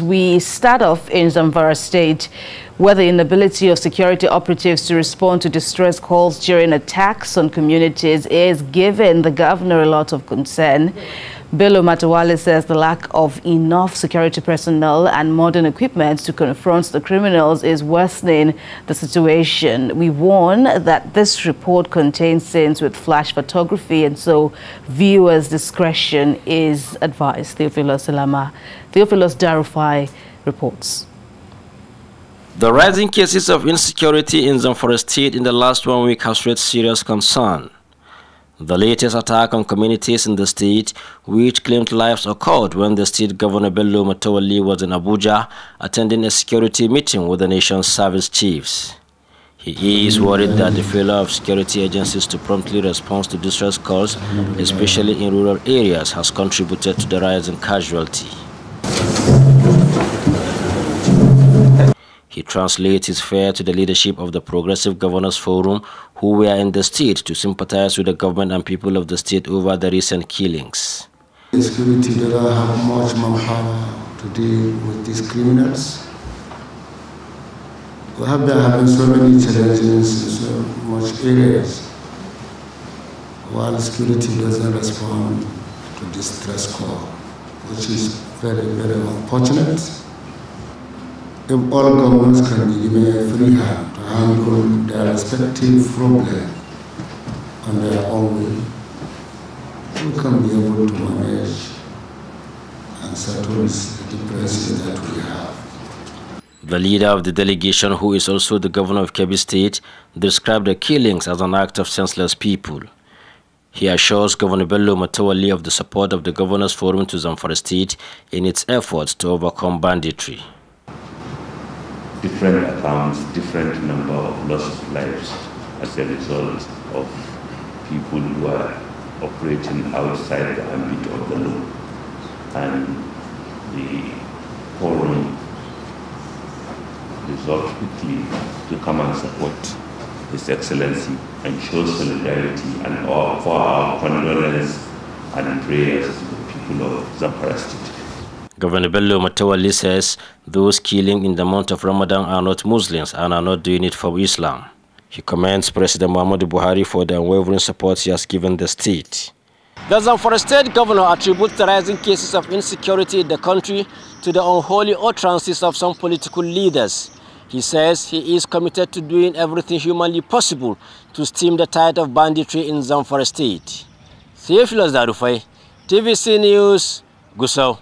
We start off in Zamfara State, where the inability of security operatives to respond to distress calls during attacks on communities is giving the governor a lot of concern. Bello Matawalle says the lack of enough security personnel and modern equipment to confront the criminals is worsening the situation. We warn that this report contains scenes with flash photography and so viewers' discretion is advised. Theophilus Salama, Theophilus Darufai reports. The rising cases of insecurity in Zamfara State in the last one week has raised serious concern. The latest attack on communities in the state, which claimed lives occurred when the state governor Bello Matawalle was in Abuja attending a security meeting with the nation's service chiefs. He is worried that the failure of security agencies to promptly respond to distress calls, especially in rural areas, has contributed to the rise in casualty. He translates his fear to the leadership of the Progressive Governors Forum, who were in the state to sympathize with the government and people of the state over the recent killings. Security do not have much manpower to deal with these criminals. We have been having so many challenges in so much areas, while security doesn't respond to distress call, which is very, very unfortunate if all governments can be given a free hand to handle their respective problems on their own way, we can be able to manage and settle the differences that we have. The leader of the delegation, who is also the governor of Kebbi State, described the killings as an act of senseless people. He assures Governor Bello Matawalle of the support of the Governors Forum to Zamfara State in its efforts to overcome banditry different accounts, different number of loss of lives as a result of people who are operating outside the ambit of the law. And the forum resolved quickly to come and support His Excellency and show solidarity and offer our condolence and prayers to the people of Zamfara State. Governor Bello Matawalle says those killing in the month of Ramadan are not Muslims and are not doing it for Islam. He commends President Muhammadu Buhari for the unwavering support he has given the state. The Zamfara State Governor attributes the rising cases of insecurity in the country to the unholy utterances of some political leaders. He says he is committed to doing everything humanly possible to stem the tide of banditry in Zamfara State. Theophilus Darufai, TVC News, Gusau.